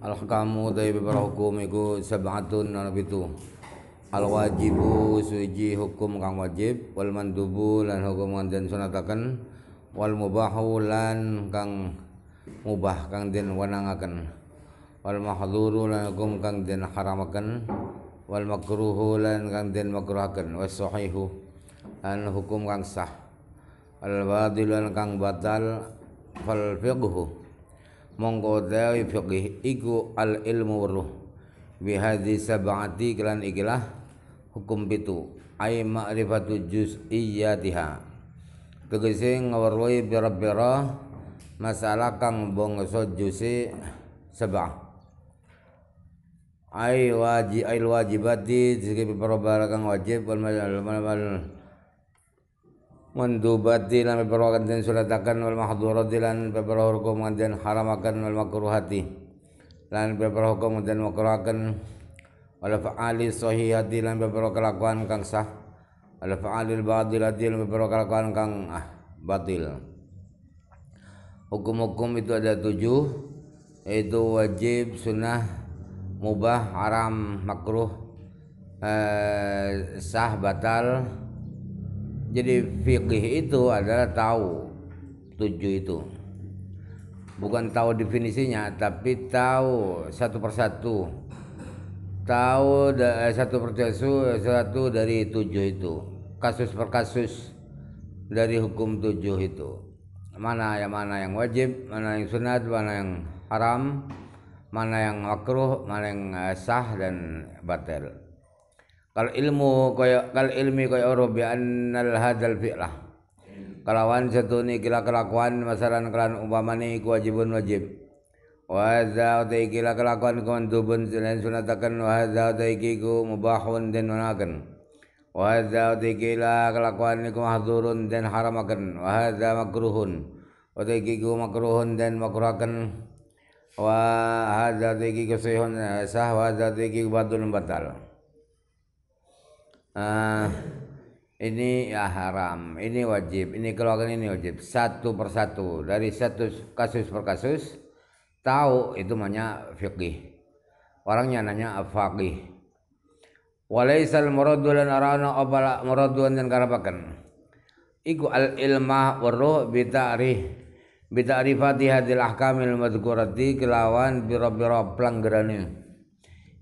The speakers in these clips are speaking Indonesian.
Al-hakamu dari beberapa hukum iku sab'atun ana. Al-wajibu suji hukum kang wajib wal mandubu lan hukum kang den wal mubahu lan kang mubah kang den wenangaken wal mahdhuru lan hukum kang den haramaken wal makruhu lan kang den makruhaken was sahihu lan hukum kang sah al badil lan kang batal fal fiqhu mongko dawi fiqih iku al ilmu weruh. Bi hadhi sab'ati kelan ikilah hukum pitu. Ay ma'rifatu juz'iyyatiha tegese ngaweruhi bira-bira masalah kang bangsa juzi sab'ah ay wajib ay wajibati segi pira kang wajib wal mandubati lan beberapa kanten suratakan wal mahdurati lan beberapa hukum kanten haramakan wal makruhati lan beberapa hukum kanten makruhakan wal fa'ali sahihati lan beberapa kelakuan kang sah. Wal fa'ali badilati lan beberapa kelakuan kang ah, batil. Hukum-hukum itu ada tujuh yaitu wajib sunnah mubah haram makruh eh, sah batal jadi fikih itu adalah tahu tujuh itu. Bukan tahu definisinya, tapi tahu satu persatu. Tahu eh, satu persatu satu dari tujuh itu. Kasus per kasus dari hukum tujuh itu. Mana yang mana yang wajib, mana yang sunat, mana yang haram, mana yang makruh, mana yang eh, sah dan batal kalau ilmu kaya kal ilmi kaya bi annal hadal fi'lah. Kalawan satu ni kila kelakuan masalah kelan umpamane iku wajibun wajib. Wa hadza utai kila kelakuan kemandubun selain sunatakan wa hadza ku mubahun dan manakan wa hadza kila kelakuan iku mahdurun dan haramakan wa hadza makruhun utai ku makruhun dan makruhakan wa hadza utai ku sah wa hadza utai ku batal batal uh, ini ya haram, ini wajib, ini keluarga ini wajib satu persatu dari satu kasus per kasus tahu itu namanya fikih. Orangnya nanya faqih. Walaisal muradu lan arana abala muradu dan karapakan. Iku al ilmah waruh bita'rih bita'rifati hadil ahkamil madhkurati kelawan biro-biro pelanggarannya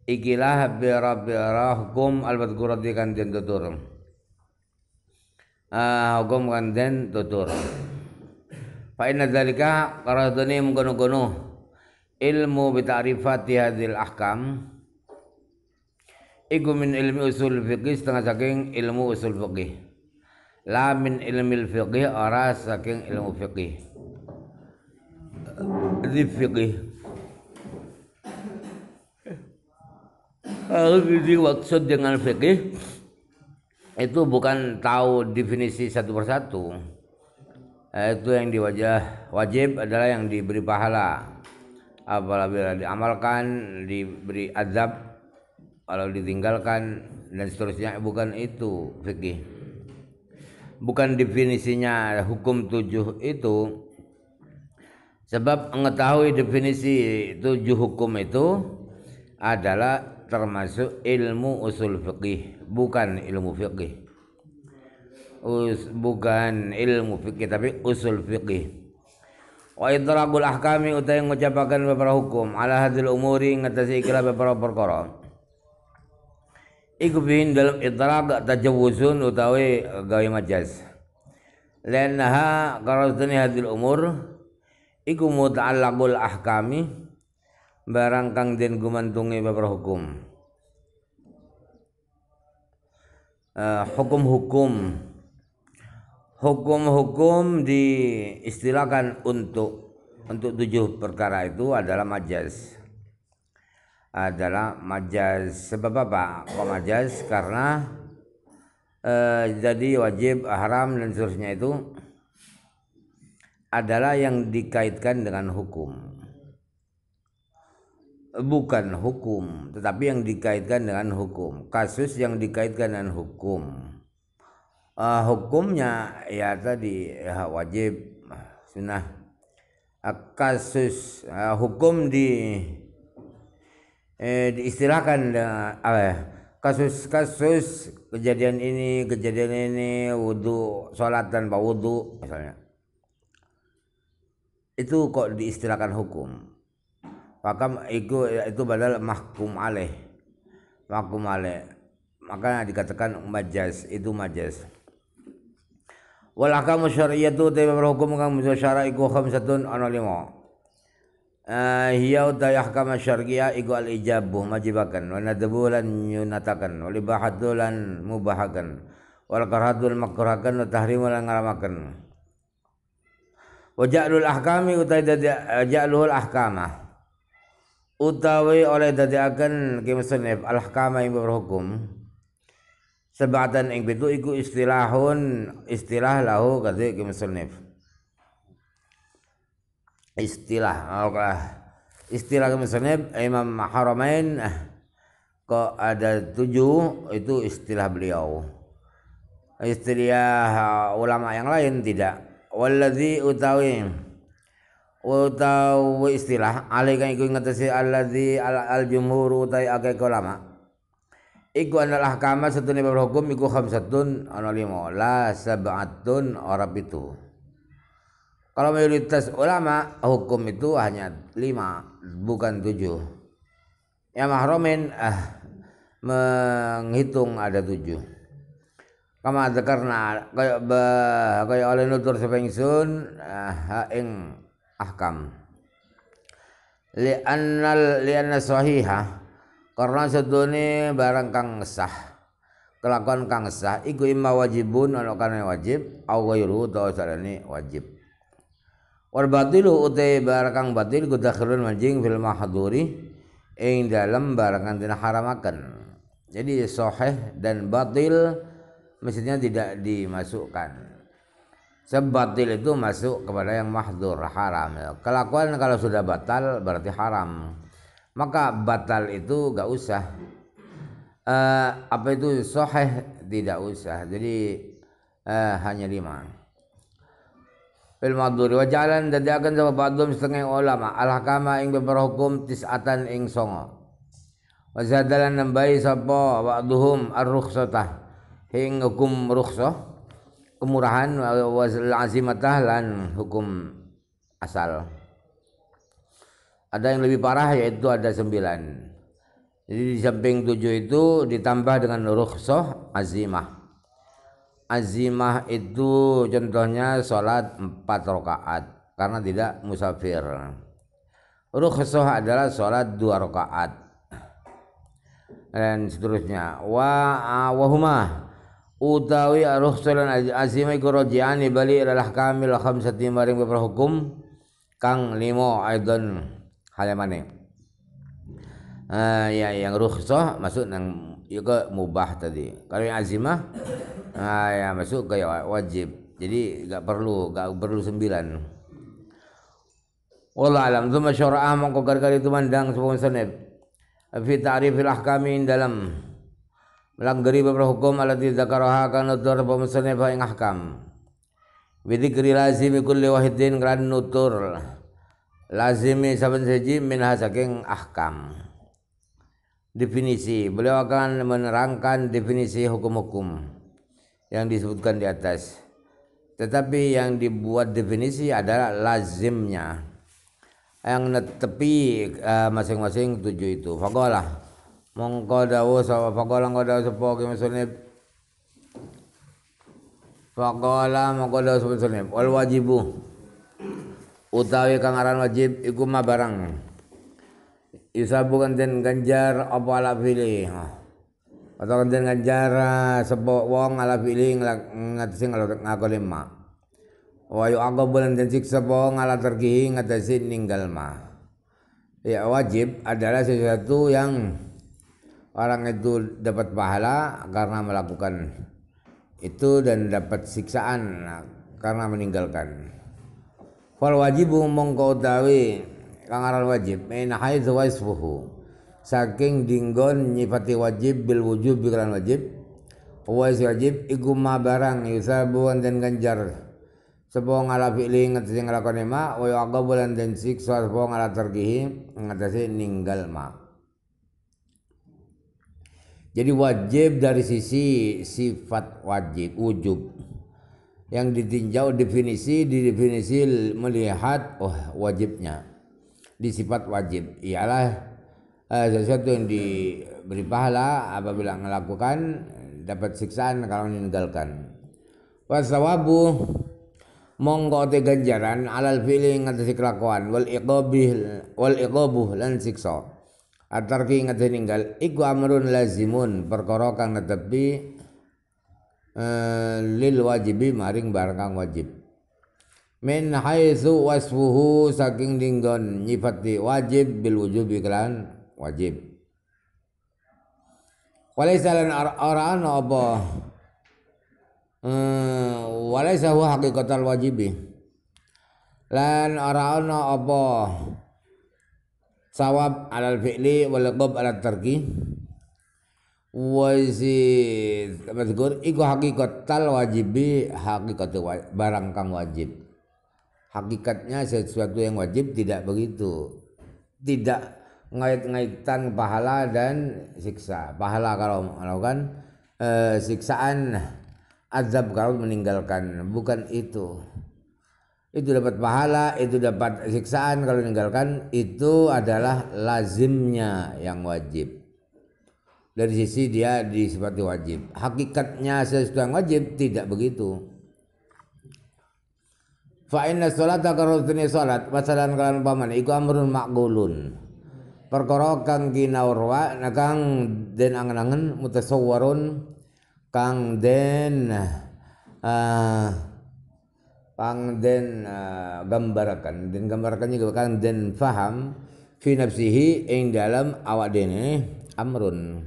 ikilah bira-bira hukum al-madhkurati kan den tutur. Uh, hukum kan den tutur. Fa inna dzalika qaradani mengkono-kono ilmu bi ta'rifati hadhil ahkam. Iku min ilmi usul fiqih setengah saking ilmu usul fiqih. La min ilmi fiqih ora saking ilmu fiqih. Di fiqih Jadi maksud dengan fikih itu bukan tahu definisi satu persatu. Itu yang diwajah wajib adalah yang diberi pahala. Apabila diamalkan diberi azab, kalau ditinggalkan dan seterusnya bukan itu fikih. Bukan definisinya hukum tujuh itu sebab mengetahui definisi tujuh hukum itu adalah termasuk ilmu usul fikih bukan ilmu fikih Us, bukan ilmu fikih tapi usul fikih wa idragul ahkami utai ngucapakan beberapa hukum. Ala hadil umuri ngatasi ikilah beberapa perkara. Iku bihin dalam idrag tajawuzun utawi gawe majaz lanaha qarastani hadil umur iku muta'allaqul ahkami barang kang den gumantungi beberapa hukum. Uh, hukum-hukum. Hukum-hukum diistilahkan untuk untuk tujuh perkara itu adalah majaz adalah majaz sebab apa? Kok majaz karena uh, jadi wajib haram dan seterusnya itu adalah yang dikaitkan dengan hukum bukan hukum tetapi yang dikaitkan dengan hukum. Kasus yang dikaitkan dengan hukum. Uh, hukumnya ya tadi ya, wajib sunnah. Uh, kasus uh, hukum di eh, diistilahkan eh, kasus-kasus kejadian ini kejadian ini wudhu sholat tanpa wudhu misalnya. Itu kok diistilahkan hukum maka itu itu badal mahkum alaih mahkum alaih maka dikatakan majas itu majas. Wal ahkamu syar'iyyatu ta hukum kang syara iku khamsatun ana lima. Uh, hiya utai ahkam syar'iyah iku al ijabuh majibakan. Wa nadbu lan yunatakan wa libahatu lan mubahakan. Wal karhatu makruhakan wa tahrimu lan ngaramakan. Wa ja'lul ahkami utai dadi uh, ja'luhul ahkama utawi oleh dadi akan kimusnif al ahkama yang berhukum. Sebatan ing pitu iku istilahun istilah lahu kadhe kimusnif istilah istilah misalnya Imam Haramain eh, kok ada tujuh itu istilah beliau. Istilah ulama yang lain tidak. Waladhi utawi utawi istilah alai kan iku ngatasi alladzi al, al jumhur utai akeh ulama iku adalah kama satune hukum iku khamsatun ana lima la sab'atun ora pitu kalau mayoritas ulama hukum itu hanya lima, bukan tujuh. Yang mahromin ah, menghitung ada tujuh. Kama karena kayak kayak oleh nutur sepengsun ah, ing ahkam. Li'annal li'anna sahihah karena sedune barang kang sah kelakuan kang sah iku imma wajibun ana kana wajib au ghairu salane wajib. Wal batilu utai barakang batil gudakhirun manjing fil mahduri ing dalam barangan tidak haramakan jadi soheh dan batil mestinya tidak dimasukkan sebatil itu masuk kepada yang mahdur haram kelakuan kalau sudah batal berarti haram. Maka batal itu gak usah. Uh, apa itu? Soheh tidak usah. Jadi uh, hanya lima. Fil madhuri wa jalan dadiakan sama ba'dhum setengah ulama. Al hakama ing berhukum tis'atan ing songo. Wa zadalan nambahi sapa ba'dhum ar rukhsatah ing hukum rukhsah kemurahan wa azimatah lan hukum asal. Ada yang lebih parah yaitu ada sembilan. Jadi di samping tujuh itu ditambah dengan rukhsah azimah. Azimah itu contohnya sholat empat rakaat karena tidak musafir. Rukhsah adalah sholat dua rakaat. Dan seterusnya. Wa wahuma utawi rukhsah azimah iku rojiani bali adalah kamil khamsati maring beberapa hukum kang limo aidon halamane. Uh, ya yang rukhsah masuk nang juga mubah tadi. Kalau yang azimah ah ya masuk ke wajib jadi nggak perlu nggak perlu sembilan Allah alam tu masyarakat mongko gara itu mandang sebuah sanad fi ta'rifil ahkamin dalam melanggari beberapa hukum alati dzakaraha kana tur pemusannif ing ahkam Bidikri lazim kulli wahidin kan nutur lazimi saben saji min saking ahkam definisi beliau akan menerangkan definisi hukum-hukum yang disebutkan di atas. Tetapi yang dibuat definisi adalah lazimnya. Yang netepi uh, masing-masing tujuh itu. Fakolah. Mongko dawu sapa fakolah mongko dawu sapa ki muslim. Fakolah mongko dawu sapa muslim. Wal wajibu. Utawi kang aran wajib iku mah barang. Isabu kanten ganjar apa ala pilih atau kanten ngajara sebo wong ala piling ngatasi ngaku lima wayu aku bulan dan siksa po ngala tergihi ngatasi ninggal ma ya wajib adalah sesuatu yang orang itu dapat pahala karena melakukan itu dan dapat siksaan karena meninggalkan. Fal wajibu mongko utawi kang aran wajib min haitsu wasfuhu. Saking dinggon nyifati wajib bil wujub bikiran wajib wa wajib iku ma barang yusabu dan ganjar. Sepo ngala fi'li ngatasi ngelakoni ma wa den siksa sepo ngala tergihi ngatasi ninggal ma Jadi wajib dari sisi sifat wajib, wujub. Yang ditinjau definisi, di definisi melihat oh wajibnya. Di sifat wajib ialah uh, sesuatu yang diberi pahala apabila melakukan dapat siksaan kalau meninggalkan. Wasawabu mongko te ganjaran alal fi'li ngatasi kelakuan wal iqabih wal iqabuh lan siksa Atarki ingat ninggal iku amrun lazimun perkara kang netepi uh, lil wajibi maring barang wajib. Min haitsu wasfuhu saking dinggon nyifati wajib bil wujubi kelan wajib. Walaysa lan ara'an apa uh, walaysa huwa haqiqatal wajibi. Lan ara'an apa sawab alal fi'li wal qab alal tarki. Wa si mazkur iku hakikat tal wajibi hakikat barang kang wajib. Hakikatnya sesuatu yang wajib tidak begitu. Tidak ngait-ngaitan pahala dan siksa. Pahala kalau melakukan eh, siksaan azab kalau meninggalkan. Bukan itu itu dapat pahala, itu dapat siksaan kalau meninggalkan itu adalah lazimnya yang wajib. Dari sisi dia disebut wajib. Hakikatnya sesuatu yang wajib tidak begitu. Fa inna sholata karotini sholat masalan kalian paman iku amrun makgulun. Perkara kang kinaurwa kang den angen-angen mutasawwarun kang den uh, pang den uh, gambarakan. Den gambarakan juga kan den faham fi nafsihi ing dalam awak dene amrun.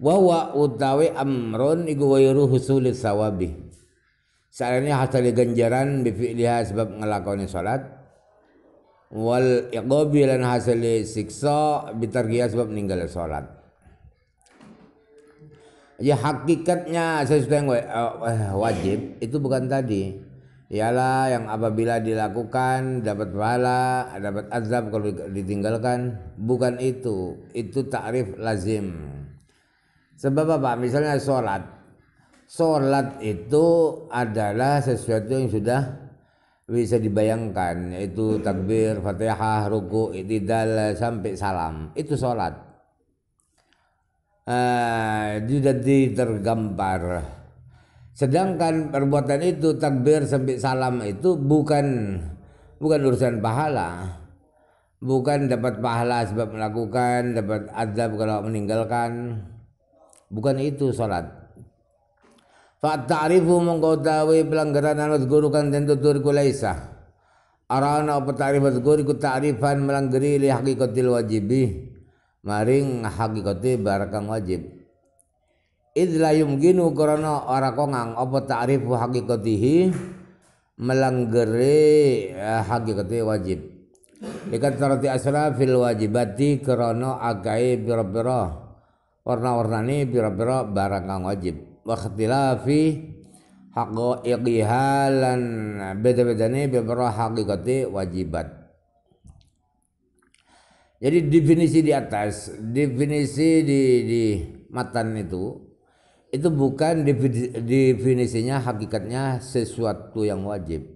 Wa wa utawi amrun iku wayru husulis sawabi. Seandainya hasil ganjaran bifi'liha sebab ngelakoni salat wal iqabi lan hasil siksa bitargiya sebab meninggal salat ya hakikatnya sesuatu yang uh, wajib itu bukan tadi. Ialah yang apabila dilakukan dapat pahala dapat azab kalau ditinggalkan. Bukan itu itu takrif lazim. Sebab apa? Misalnya sholat. Sholat itu adalah sesuatu yang sudah bisa dibayangkan yaitu takbir, fatihah, ruku, itidal sampai salam. Itu sholat uh, jadi tergambar. Sedangkan perbuatan itu takbir sampai salam itu bukan bukan urusan pahala. Bukan dapat pahala sebab melakukan, dapat azab kalau meninggalkan. Bukan itu salat. Fa ta'rifu pelanggaran anu guru kan tentu tur kulaisa. Arana apa guru ku ta'rifan melanggeri li hakikatil wajibi maring hakikate barakang wajib. Id la yumkinu karena ora kongang apa ta'rifu hakikatihi? Melanggere eh, hakikate wajib. Ikat tarati asra fil wajibati karena agai bira-bira warna-warnane bira-bira barang kang wajib. Wa ikhtilafi haqaiqiha lan beda-bedane bira hakikate wajibat jadi definisi di atas, definisi di, di matan itu, itu bukan definisinya hakikatnya sesuatu yang wajib.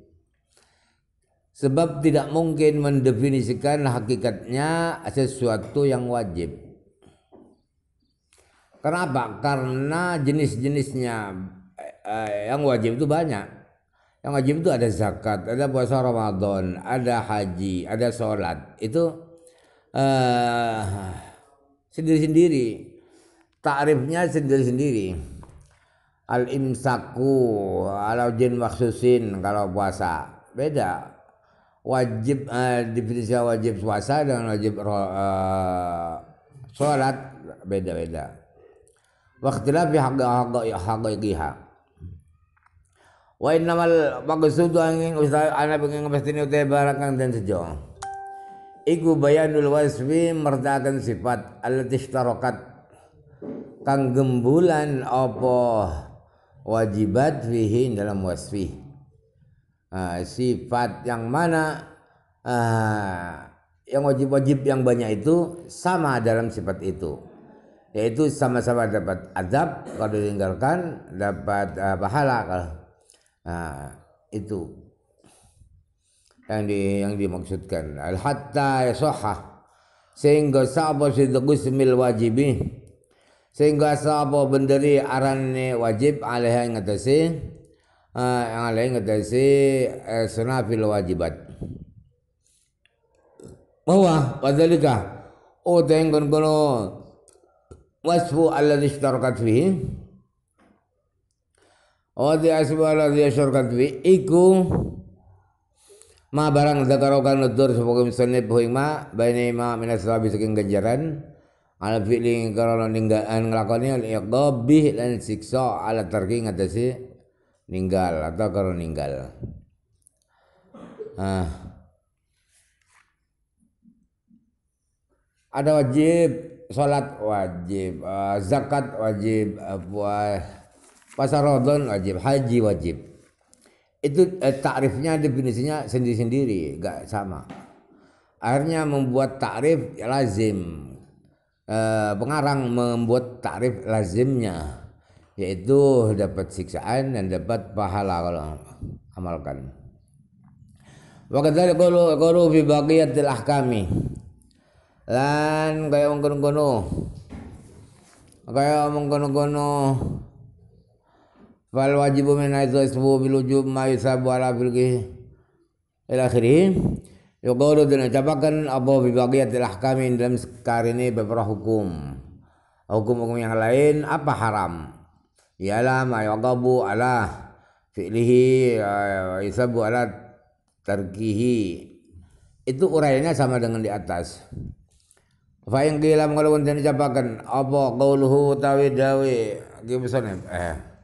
Sebab tidak mungkin mendefinisikan hakikatnya sesuatu yang wajib. Kenapa? Karena jenis-jenisnya eh, yang wajib itu banyak. Yang wajib itu ada zakat, ada puasa Ramadan, ada haji, ada sholat. Itu uh, sendiri-sendiri. Takrifnya sendiri-sendiri. Al imsaku ala jin maksusin kalau puasa beda. Wajib uh, definisi wajib puasa dengan wajib uh, sholat beda-beda. Waktilah fi haqiqiha. Wa innamal maqsudu angin ustaz ana pengen ngepestini utai barang dan sejauh iku bayanul wasfi mertakan sifat allati ishtarakat kang gembulan apa wajibat fihi dalam wasfi. Uh, sifat yang mana uh, yang wajib-wajib yang banyak itu sama dalam sifat itu. Yaitu sama-sama dapat adab kalau ditinggalkan dapat uh, pahala. Kalau nah, itu yang di yang dimaksudkan. Al hatta yasahha. Sehingga sapa sidqu ismil wajibi. Sehingga sapa benderi aranne wajib alaiha ngatasi uh, yang alaiha ngatasi uh, sunafil wajibat. Bahwa padalika oh tenggon kono wasfu alladhi ishtarakat fihi. Oh di asbu alladhi ishtarakat fihi iku ma barang zakarokan nutur sebagai misalnya puing ma baini ma minas sabi saking ganjaran ala fi'li karena ninggalan ngelakoni al iqabih dan siksa ala tarki ngatasi ninggal atau kalau ninggal ah. ada wajib salat wajib uh, zakat wajib uh, puasa Ramadan wajib haji wajib itu eh, takrifnya definisinya sendiri-sendiri gak sama. Akhirnya membuat takrif ya lazim. Eh, pengarang membuat takrif lazimnya yaitu dapat siksaan dan dapat pahala kalau amalkan. Wa kadzalika qulu qulu fi baqiyatil ahkami. Lan kaya wong kono-kono. Kaya wong kono-kono fal wajibu min haitsu isbu bil wujub ma yusabu ala filqih ila akhirih yuqalu dan ucapakan apa bi baqiyatil ahkamin dalam ini beberapa hukum. Hukum-hukum yang lain apa haram? Ialah ma yuqabu ala fi'lihi yusabu ala tarkihi. Itu uraiannya sama dengan di atas. Fa in qila kalau dan ucapakan apa qauluhu tawi dawi? Gimana eh